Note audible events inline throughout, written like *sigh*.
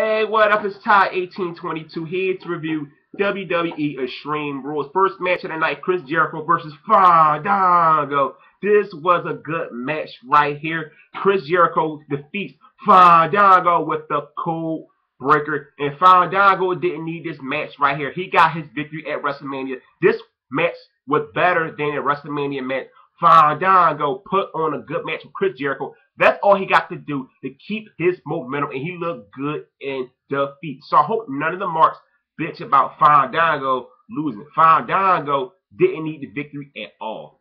Hey, what up? It's Ty 1822 here to review WWE Extreme Rules. First match of the night, Chris Jericho versus Fandango. This was a good match right here. Chris Jericho defeats Fandango with the cold breaker. And Fandango didn't need this match right here. He got his victory at WrestleMania. This match was better than a WrestleMania match. Fandango put on a good match with Chris Jericho. That's all he got to do to keep his momentum, and he looked good in defeat. So I hope none of the marks bitch about Fandango losing. Fandango didn't need the victory at all.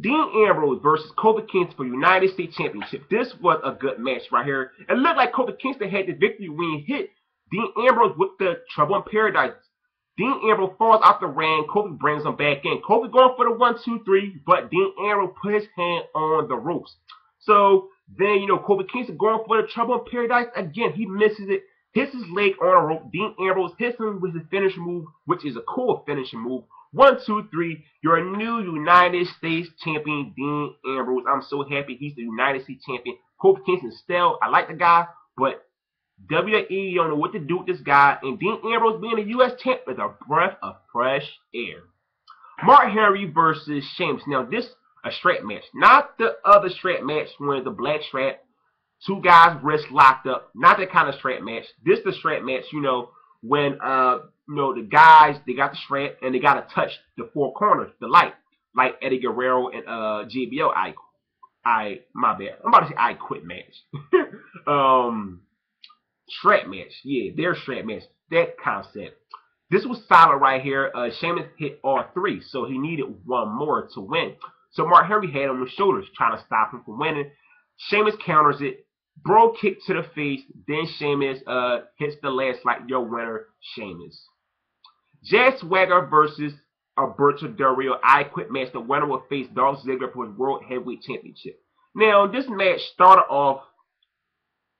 Dean Ambrose versus Kofi Kingston for United States Championship. This was a good match right here. It looked like Kofi Kingston had the victory when he hit Dean Ambrose with the Trouble in Paradise Dean Ambrose falls out the ring. Kofi brings him back in. Kofi going for the one, two, three, but Dean Ambrose put his hand on the ropes. So then, you know, Kofi Kingston going for the trouble in paradise. Again, he misses it, hits his leg on a rope. Dean Ambrose hits him with his finishing move, which is a cool finishing move. One, two, three. You're a new United States champion, Dean Ambrose. I'm so happy he's the United States champion. Kofi Kingston still, I like the guy, but WWE don't know what to do with this guy, and Dean Ambrose being a U.S. champ is a breath of fresh air. Mark Henry versus Sheamus. Now, this a strap match, not the other strap match when the black strap, two guys wrists locked up. Not that kind of strap match. This the strap match, you know, when uh you know the guys they got the strap and they got to touch the four corners, the light, like Eddie Guerrero and uh JBL. I, I my bad. I'm about to say I quit match. *laughs* um strap match. Yeah, their strap match. That concept. This was solid right here. Uh, Sheamus hit all three, so he needed one more to win. So Mark Henry had on the shoulders, trying to stop him from winning. Sheamus counters it. Bro kick to the face. Then Sheamus uh, hits the last like your winner, Sheamus. Jack Swagger versus Alberto Del Rio. I quit match. The winner will face Dolph Ziggler for his World Heavyweight Championship. Now, this match started off,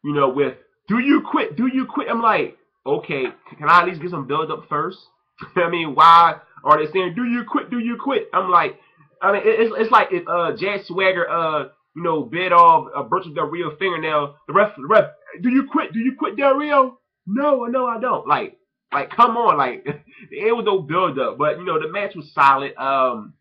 you know, with do you quit? Do you quit? I'm like, okay, can I at least get some build up first? *laughs* I mean, why are they saying, do you quit? Do you quit? I'm like, I mean, it's, it's like if uh, Jack Swagger, uh, you know, bit off Alberto Del Rio fingernail, the ref, the ref, do you quit? Do you quit Del Rio? No, no, I don't. Like, like, come on, like, *laughs* it was no build up, but you know, the match was solid. Um,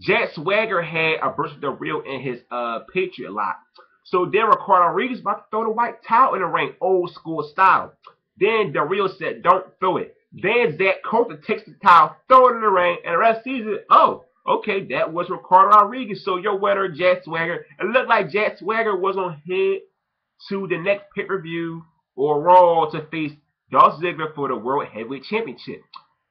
Jack Swagger had Alberto Del Rio in his uh Patriot lock. So then Ricardo Rodriguez about to throw the white towel in the ring, old school style. Then Del Rio said, don't throw it. Then Zeb Colter takes the towel, throw it in the ring, and the rest sees it. Oh, okay, that was Ricardo Rodriguez. So your winner, Jack Swagger. It looked like Jack Swagger was on head to the next pay-per-view or Raw to face Dolph Ziggler for the World Heavyweight Championship.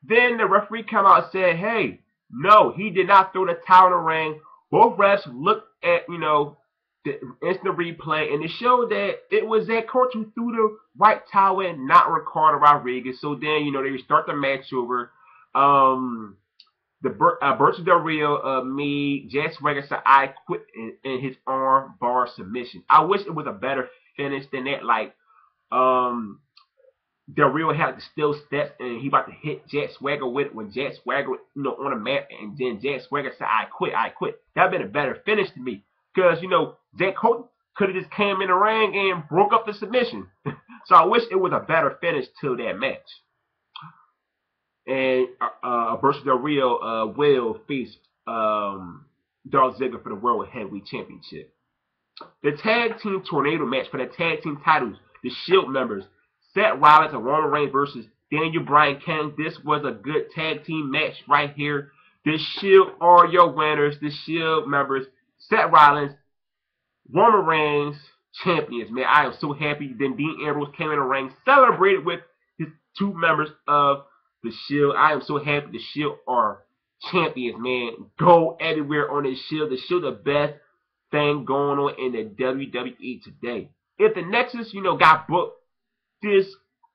Then the referee came out and said, hey, no, he did not throw the towel in the ring. Both refs looked at, you know, the instant replay, and it showed that it was that coach who threw the white towel not Ricardo Rodriguez. So then, you know, they start the match over. Um, the uh, Berto Del Rio uh, made Jack Swagger said, I quit in, in, his arm bar submission. I wish it was a better finish than that. Like, um, Del Rio had the still steps, and he about to hit Jack Swagger with it when Jack Swagger, you know, on the mat, and then Jack Swagger said, I quit, I quit. That'd been a better finish to me. Because, you know, Zeb Colter could have just came in the ring and broke up the submission. *laughs* so I wish it was a better finish to that match. And uh, uh Alberto Del Rio uh, will face um, Dolph Ziggler for the World Heavyweight Championship. The tag team tornado match for the tag team titles, the Shield members, Seth Rollins and Roman Reigns versus Daniel Bryan Kane. This was a good tag team match right here. The Shield are your winners. The Shield members Seth Rollins, Roman Reigns, champions, man. I am so happy. Then Dean Ambrose came in the ring, celebrated with his two members of the Shield. I am so happy the Shield are champions, man. Go everywhere on the Shield. The Shield, the best thing going on in the WWE today. If the Nexus, you know, got booked this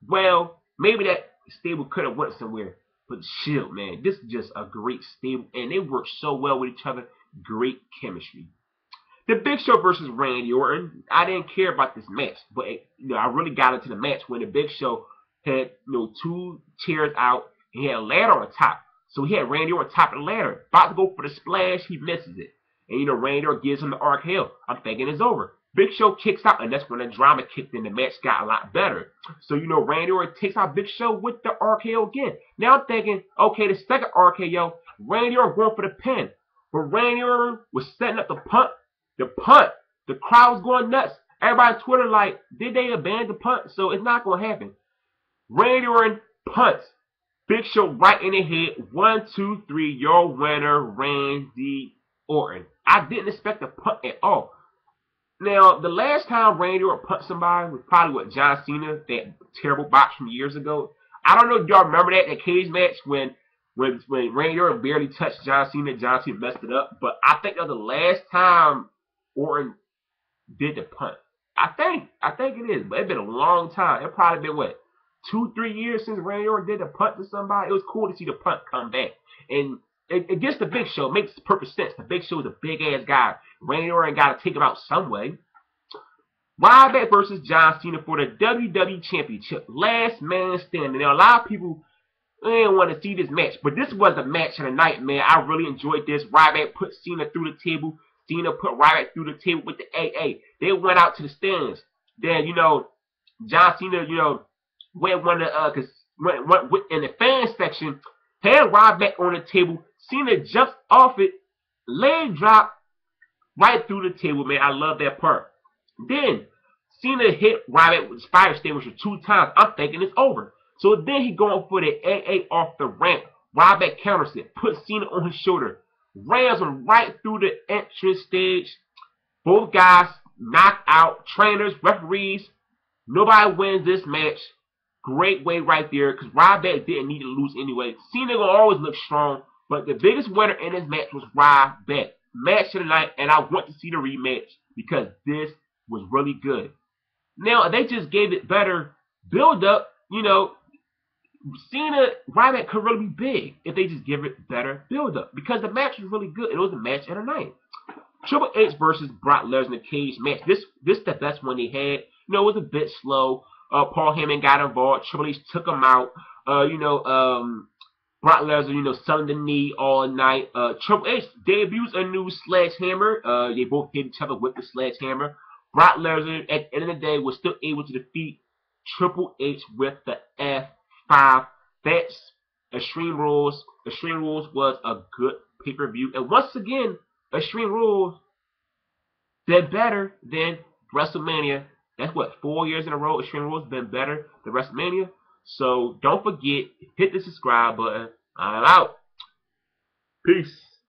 well, maybe that stable could have went somewhere. But the Shield, man, this is just a great stable, and they work so well with each other great chemistry. The Big Show versus Randy Orton. I didn't care about this match, but it, you know I really got into the match when the Big Show had you know two chairs out. He had a ladder on top, so he had Randy Orton top of the ladder, about to go for the splash. He misses it, and you know Randy Orton gives him the RKO. I'm thinking it's over. Big Show kicks out, and that's when the drama kicked in. The match got a lot better. So, you know, Randy Orton takes out Big Show with the RKO again. Now I'm thinking, okay, the second RKO, Randy Orton going for the pin. But Randy Orton was setting up the punt. The punt. The crowd's going nuts. Everybody on Twitter like, did they abandon the punt? So it's not going to happen. Randy Orton punts. Big Show right in the head. One, two, three. Your winner, Randy Orton. I didn't expect a punt at all. Now, the last time Randy Orton punched somebody was probably with John Cena, that terrible box from years ago. I don't know if y'all remember that, that cage match when when when Randy Orton barely touched John Cena, John Cena messed it up. But I think that was the last time Orton did the punt. I think. I think it is. But it's been a long time. It probably been what? Two, three years since Randy Orton did the punt to somebody. It was cool to see the punt come back. And it, it gets the big show. It makes perfect sense. The big show is a big ass guy. Randy Orton got to take him out some way. Ryback versus John Cena for the WWE Championship. Last man standing. Now, a lot of people didn't want to see this match, but this was a match of the night, man. I really enjoyed this. Ryback put Cena through the table. Cena put Ryback through the table with the AA. They went out to the stands. Then, you know, John Cena, you know, went one of the, uh, cause went, went, went in the fan section, had Ryback on the table. Cena jumps off it, leg drop, right through the table, man. I love that part. Then Cena hit Ryback with fire extinguisher two times. I'm thinking it's over. So then he going for the AA off the ramp. Ryback counters it, puts Cena on his shoulder, rams him right through the entrance stage. Both guys knock out trainers, referees. Nobody wins this match. Great way right there because Ryback didn't need to lose anyway. Cena gonna always look strong, but the biggest winner in this match was Ryback. Match of the night, and I want to see the rematch because this was really good. Now they just gave it better build up. You know, Cena Ryback could really be big if they just give it better build up because the match was really good. It was a match of the night. Triple H versus Brock Lesnar cage match. This this the best one they had. You know, it was a bit slow. Uh, Paul Heyman got involved. Triple H took him out. Uh, you know, um, Brock Lesnar, you know, selling the knee all night. Uh, Triple H debuts a new sledgehammer. Uh, they both hit each other with the sledgehammer. Brock Lesnar, at the end of the day, was still able to defeat Triple H with the F5. That's Extreme Rules. Extreme Rules was a good pay-per-view. And once again, Extreme Rules did better than WrestleMania. That's what, four years in a row, Extreme Rules been better than WrestleMania. So don't forget, hit the subscribe button. I'm out. Peace.